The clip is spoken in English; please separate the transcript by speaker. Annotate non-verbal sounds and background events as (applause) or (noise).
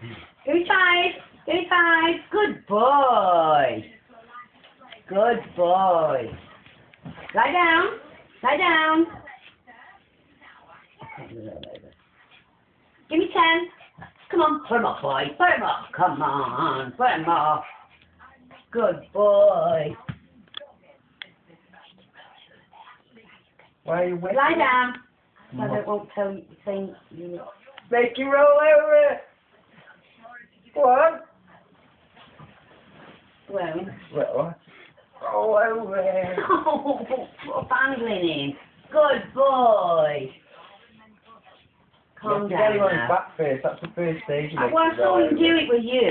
Speaker 1: Give me five. Give me five. Good boy. Good boy. Lie down. Lie down. Give me ten. Come on, put him off, boy. Put him off. Come on, put him off. Good boy.
Speaker 2: Why are you waiting?
Speaker 1: Lie down. So I won't tell you saying you.
Speaker 2: Make you roll over it. What?
Speaker 1: Well.
Speaker 2: What? Oh, (laughs) what? Roll over it.
Speaker 1: Oh, put handling him. Good boy. Calm
Speaker 2: You have to get him
Speaker 1: down
Speaker 2: on his
Speaker 1: now.
Speaker 2: back face. That's the first stage. of
Speaker 1: I
Speaker 2: it.
Speaker 1: want to do it with you.